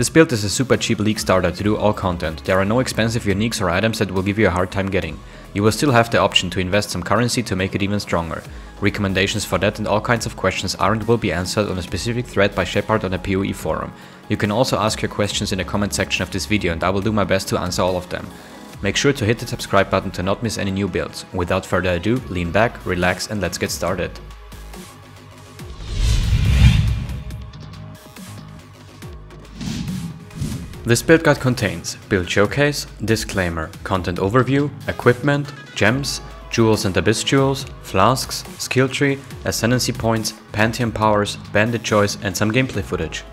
This build is a super cheap league starter to do all content, there are no expensive uniques or items that will give you a hard time getting. You will still have the option to invest some currency to make it even stronger. Recommendations for that and all kinds of questions are and will be answered on a specific thread by Shepard on the PoE forum. You can also ask your questions in the comment section of this video and I will do my best to answer all of them. Make sure to hit the subscribe button to not miss any new builds. Without further ado, lean back, relax and let's get started. This build guide contains build showcase, disclaimer, content overview, equipment, gems, jewels and abyss jewels, flasks, skill tree, ascendancy points, pantheon powers, bandit choice and some gameplay footage.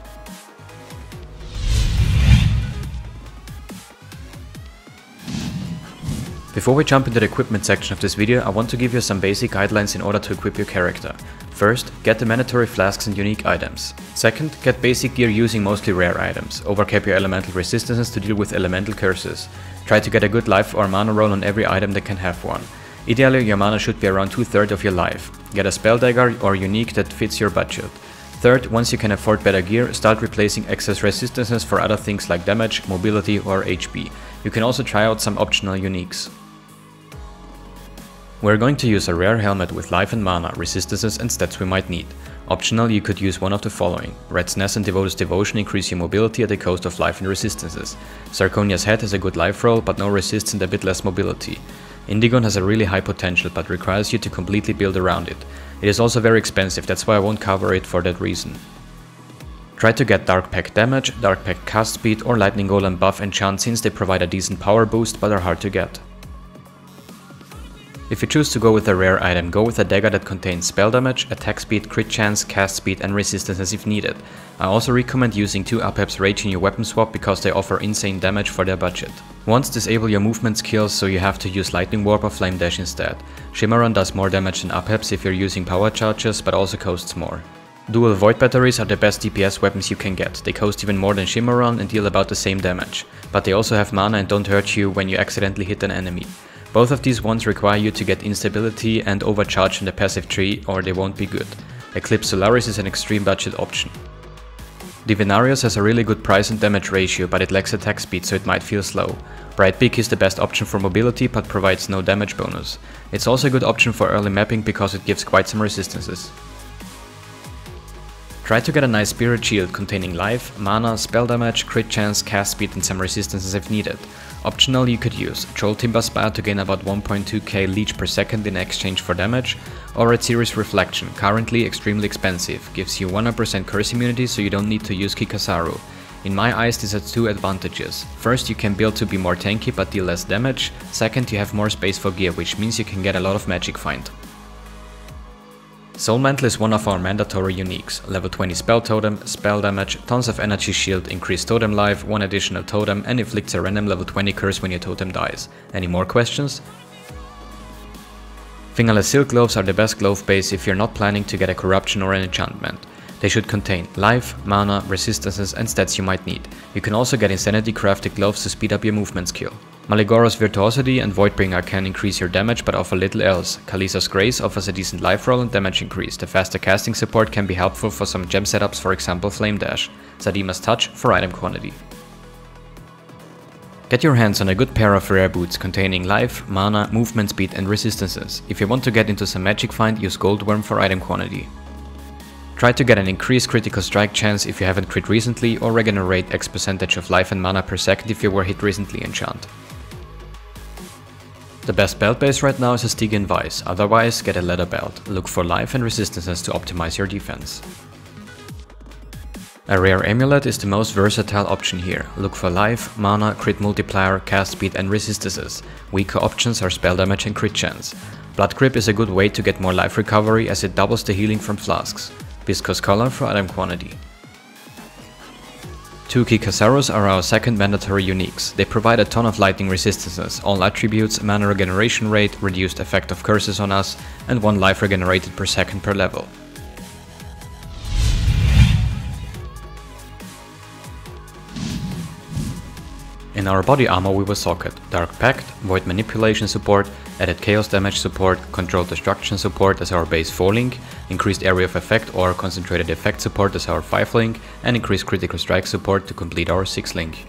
Before we jump into the equipment section of this video, I want to give you some basic guidelines in order to equip your character. First, get the mandatory flasks and unique items. Second, get basic gear using mostly rare items. Overcap your elemental resistances to deal with elemental curses. Try to get a good life or mana roll on every item that can have one. Ideally, your mana should be around two thirds of your life. Get a spell dagger or unique that fits your budget. Third, once you can afford better gear, start replacing excess resistances for other things like damage, mobility or HP. You can also try out some optional uniques. We're going to use a rare helmet with life and mana, resistances and stats we might need. Optional, you could use one of the following. Rat's Nest and Devoto's Devotion increase your mobility at the cost of life and resistances. Starkonja's Head has a good life roll, but no resist and a bit less mobility. Indigon has a really high potential, but requires you to completely build around it. It is also very expensive, that's why I won't cover it for that reason. Try to get Dark Pact damage, Dark Pact cast speed or Lightning Golem buff enchant since they provide a decent power boost but are hard to get. If you choose to go with a rare item, go with a dagger that contains spell damage, attack speed, crit chance, cast speed and resistances if needed. I also recommend using two Apep's Rage in your weapon swap because they offer insane damage for their budget. Once disable your movement skills so you have to use Lightning Warp or Flame Dash instead. Shimmeron does more damage than Apep's if you're using power charges but also costs more. Dual Void Batteries are the best DPS weapons you can get, they cost even more than Shimmeron and deal about the same damage, but they also have mana and don't hurt you when you accidentally hit an enemy. Both of these ones require you to get instability and overcharge in the passive tree or they won't be good. Eclipse Solaris is an extreme budget option. Divinarius has a really good price and damage ratio but it lacks attack speed so it might feel slow. Brightbeak is the best option for mobility but provides no damage bonus. It's also a good option for early mapping because it gives quite some resistances. Try to get a nice spirit shield containing life, mana, spell damage, crit chance, cast speed and some resistances if needed. Optional you could use Troll Timber Spire to gain about 1.2k leech per second in exchange for damage, or Atziri's Reflection, currently extremely expensive, gives you 100% curse immunity so you don't need to use Kikazaru. In my eyes this has two advantages. First you can build to be more tanky but deal less damage, second you have more space for gear which means you can get a lot of magic find. Soul Mantle is one of our mandatory uniques. Level 20 spell totem, spell damage, tons of energy shield, increased totem life, one additional totem and inflicts a random level 20 curse when your totem dies. Any more questions? Fingerless silk gloves are the best glove base if you're not planning to get a corruption or an enchantment. They should contain life, mana, resistances and stats you might need. You can also get insanity crafted gloves to speed up your movement skill. Maligaro's Virtuosity and Voidbringer can increase your damage but offer little else. Kalisa's Grace offers a decent life roll and damage increase. The faster casting support can be helpful for some gem setups for example Flame Dash. Sadima's Touch for item quantity. Get your hands on a good pair of rare boots containing life, mana, movement speed and resistances. If you want to get into some magic find, use Goldwyrm for item quantity. Try to get an increased critical strike chance if you haven't crit recently or regenerate X percentage of life and mana per second if you were hit recently enchant. The best belt base right now is a Stygian Vice, otherwise get a leather belt. Look for life and resistances to optimize your defense. A rare amulet is the most versatile option here. Look for life, mana, crit multiplier, cast speed and resistances. Weaker options are spell damage and crit chance. Blood grip is a good way to get more life recovery as it doubles the healing from flasks. Viscous color for item quantity. Two Kikazarus are our second mandatory uniques. They provide a ton of lightning resistances, all attributes, mana regeneration rate, reduced effect of curses on us, and 1 life regenerated per second per level. In our body armor we will socket Dark Pact, Void Manipulation support, added Chaos damage support, Controlled Destruction support as our base 4 link, increased Area of Effect or Concentrated Effect support as our 5 link, and increased Critical Strike support to complete our 6 link.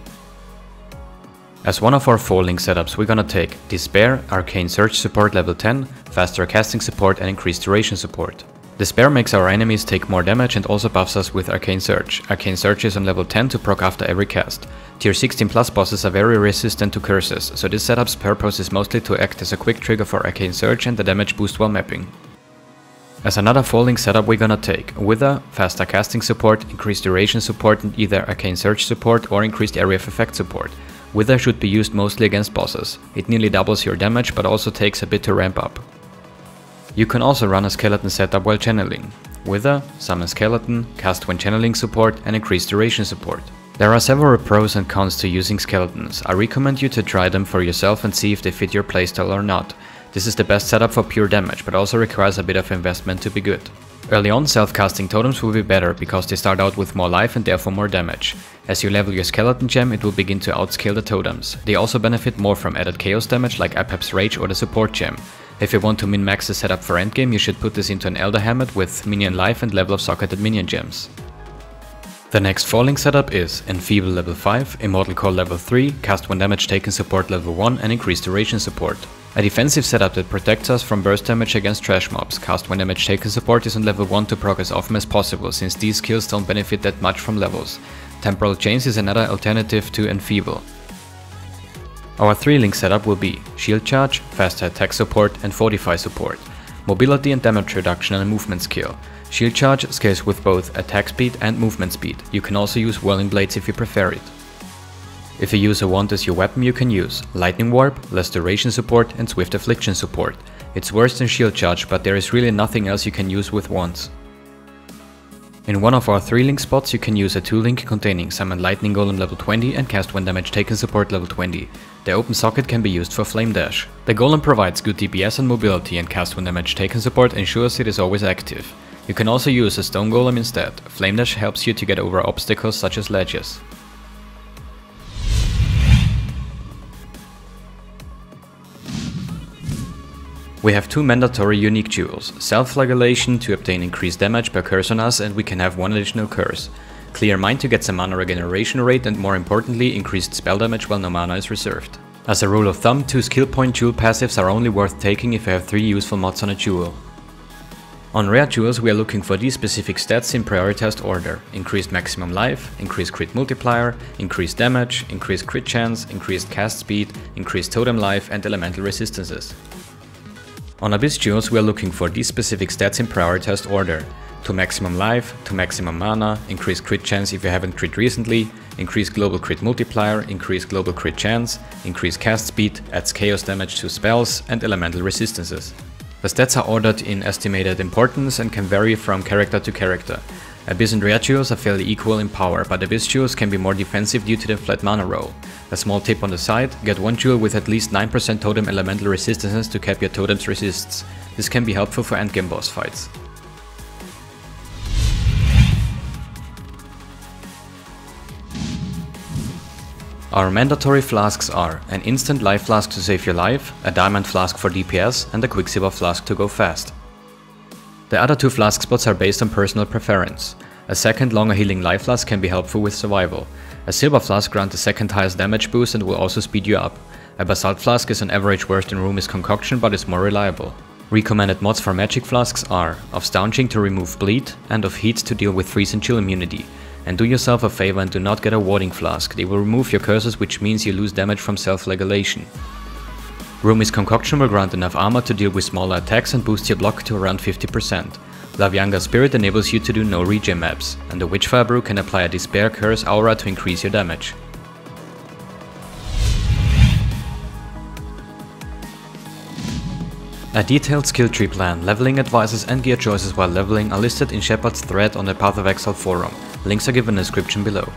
As one of our 4 link setups we're gonna take Despair, Arcane Surge support level 10, faster casting support and increased duration support. Despair makes our enemies take more damage and also buffs us with Arcane Surge. Arcane Surge is on level 10 to proc after every cast. Tier 16 plus bosses are very resistant to curses, so this setup's purpose is mostly to act as a quick trigger for Arcane Surge and the damage boost while mapping. As another falling setup we're gonna take Wither, faster casting support, increased duration support and either Arcane Surge support or increased area of effect support. Wither should be used mostly against bosses. It nearly doubles your damage but also takes a bit to ramp up. You can also run a skeleton setup while channeling. Wither, summon skeleton, cast when channeling support and increase duration support. There are several pros and cons to using skeletons. I recommend you to try them for yourself and see if they fit your playstyle or not. This is the best setup for pure damage, but also requires a bit of investment to be good. Early on, self-casting totems will be better, because they start out with more life and therefore more damage. As you level your skeleton gem, it will begin to outscale the totems. They also benefit more from added chaos damage like Apep's Rage or the support gem. If you want to min-max the setup for endgame, you should put this into an Elder Helmet with minion life and level of socketed minion gems. The next falling setup is Enfeeble level 5, Immortal Call level 3, cast when damage taken support level 1 and increased duration support. A defensive setup that protects us from burst damage against trash mobs, cast when damage taken support is on level 1 to proc as often as possible since these skills don't benefit that much from levels. Temporal Chains is another alternative to Enfeeble. Our 3-link setup will be Shield Charge, Faster Attack Support and Fortify Support, Mobility and Damage Reduction and Movement Skill. Shield Charge scales with both attack speed and movement speed, you can also use Whirling Blades if you prefer it. If a user wants as your weapon you can use Lightning Warp, Less Duration support and Swift Affliction support. It's worse than Shield Charge but there is really nothing else you can use with wands. In one of our 3 link spots you can use a 2 link containing Summon Lightning Golem level 20 and Cast when damage taken support level 20. The open socket can be used for Flame Dash. The Golem provides good DPS and mobility and Cast when damage taken support ensures it is always active. You can also use a Stone Golem instead. Flame Dash helps you to get over obstacles such as ledges. We have two mandatory unique jewels, Self-Flagellation to obtain increased damage per curse on us and we can have one additional curse. Clear Mind to get some mana regeneration rate and more importantly increased spell damage while no mana is reserved. As a rule of thumb, two skill point jewel passives are only worth taking if you have 3 useful mods on a jewel. On rare jewels we are looking for these specific stats in prioritized order. Increased maximum life, increased crit multiplier, increased damage, increased crit chance, increased cast speed, increased totem life and elemental resistances. On Abyss Jewels we are looking for these specific stats in prioritized order. To maximum life, to maximum mana, increase crit chance if you haven't crit recently, increase global crit multiplier, increase global crit chance, increase cast speed, adds chaos damage to spells, and elemental resistances. The stats are ordered in estimated importance and can vary from character to character. Abyss and are fairly equal in power, but Abyss Jewels can be more defensive due to the flat mana roll. A small tip on the side, get one jewel with at least 9% totem elemental resistances to cap your totem's resists. This can be helpful for endgame boss fights. Our mandatory flasks are an instant life flask to save your life, a diamond flask for DPS and a quicksilver flask to go fast. The other two flask spots are based on personal preference. A second longer healing life flask can be helpful with survival. A silver flask grants the second highest damage boost and will also speed you up. A basalt flask is on average than Rumi's concoction but is more reliable. Recommended mods for magic flasks are of staunching to remove bleed and of heat to deal with freeze and chill immunity. And do yourself a favor and do not get a warding flask, they will remove your curses which means you lose damage from self-flagellation. Rumi's concoction will grant enough armor to deal with smaller attacks and boost your block to around 50%. Lavianga's spirit enables you to do no regen maps, and the Witchfire brew can apply a despair curse aura to increase your damage. A detailed skill tree plan, leveling advices and gear choices while leveling are listed in Shepard's thread on the Path of Exile forum. Links are given in the description below.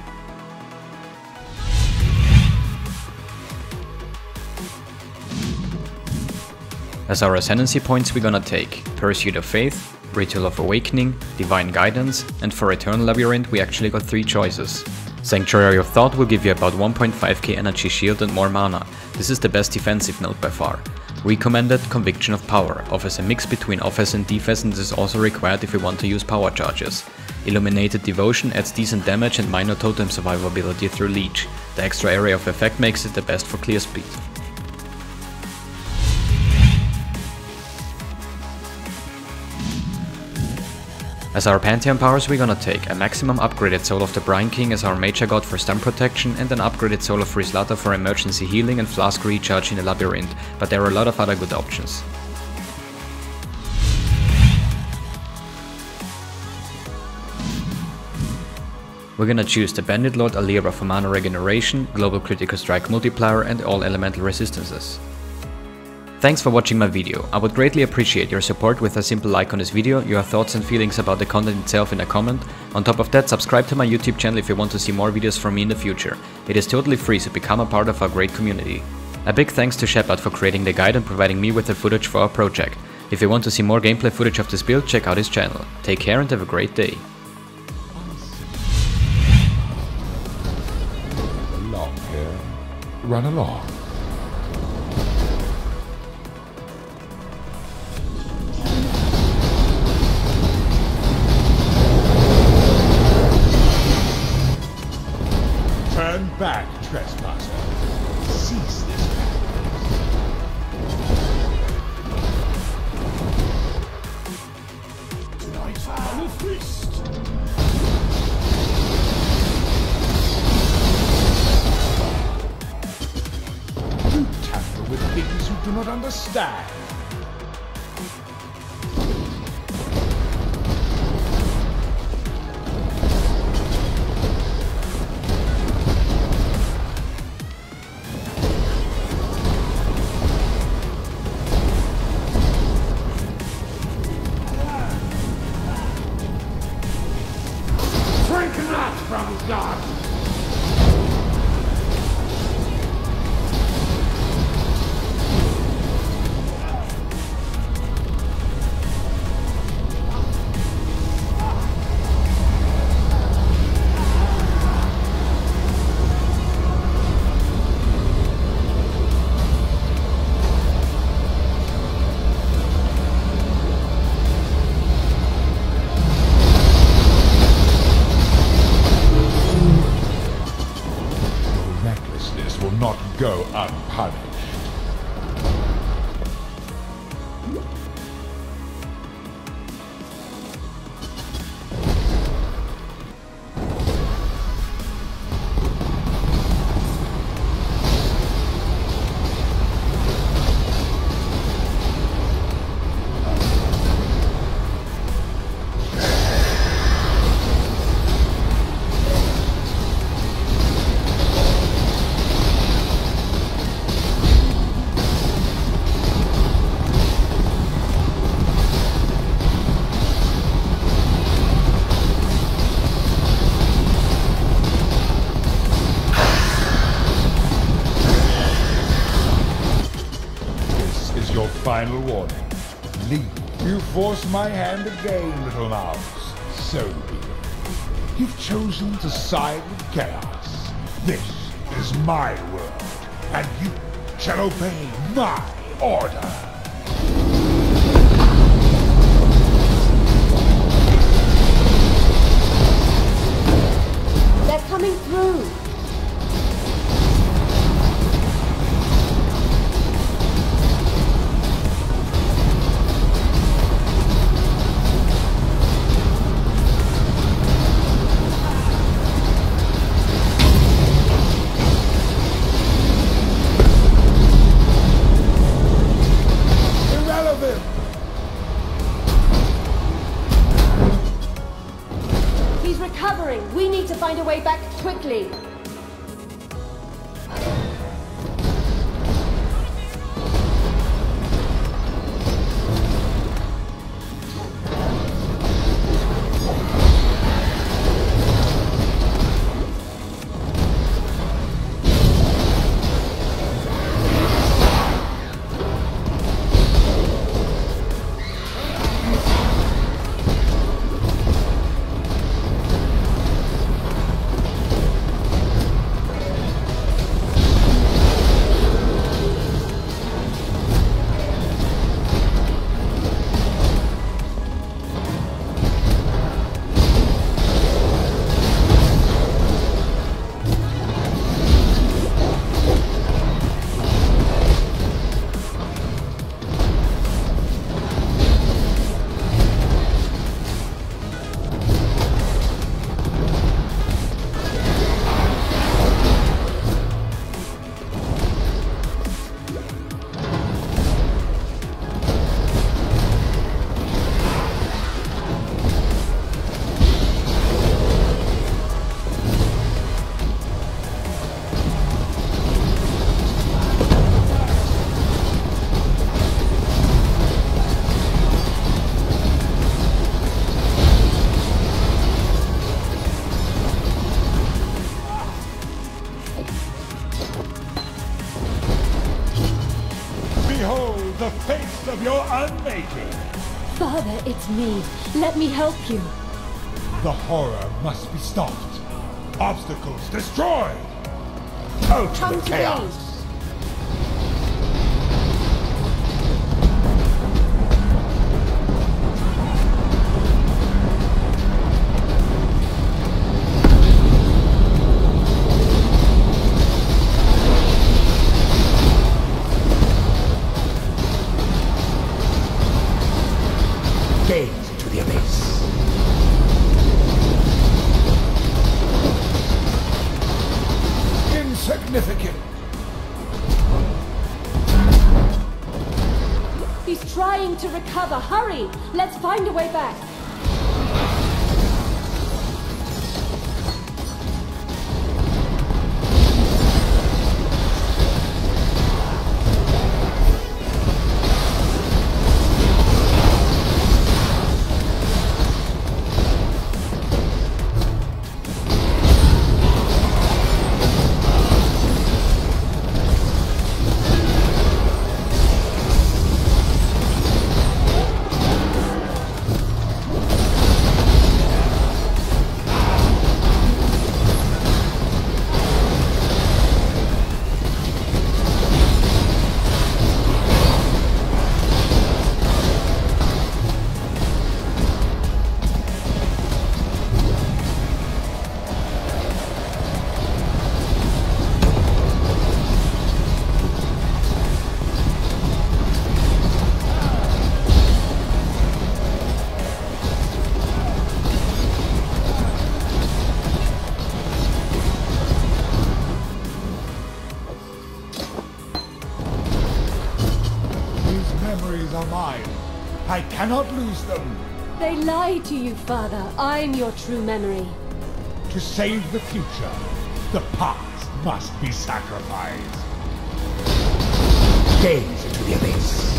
As our Ascendancy points we're gonna take Pursuit of Faith, Ritual of Awakening, Divine Guidance, and for Eternal Labyrinth we actually got 3 choices. Sanctuary of Thought will give you about 1.5k energy shield and more mana. This is the best defensive node by far. Recommended Conviction of Power offers a mix between offense and defense and is also required if you want to use power charges. Illuminated Devotion adds decent damage and minor totem survivability through Leech. The extra area of effect makes it the best for clear speed. As our Pantheon powers we're gonna take a maximum upgraded Soul of the Brine King as our Major God for stun protection and an upgraded Soul of Ryslatha for emergency healing and flask recharge in the Labyrinth, but there are a lot of other good options. We're gonna choose the Bandit Lord Alira for mana regeneration, global critical strike multiplier and all elemental resistances. Thanks for watching my video. I would greatly appreciate your support with a simple like on this video, your thoughts and feelings about the content itself in a comment. On top of that, subscribe to my YouTube channel if you want to see more videos from me in the future. It is totally free, so become a part of our great community. A big thanks to Shepard for creating the guide and providing me with the footage for our project. If you want to see more gameplay footage of this build, check out his channel. Take care and have a great day. Run along. Back, trespasser. Cease this feast. You tamper with things you do not understand. Mouse. So be it. You've chosen to side with chaos. This is my world, and you shall obey my order. They're coming through. Recovering. We need to find a way back quickly. Me. Let me help you. The horror must be stopped. Obstacles destroyed. Out Come the to chaos. Lie to you, Father. I'm your true memory. To save the future, the past must be sacrificed. Gaze into the abyss.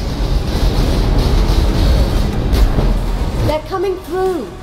They're coming through.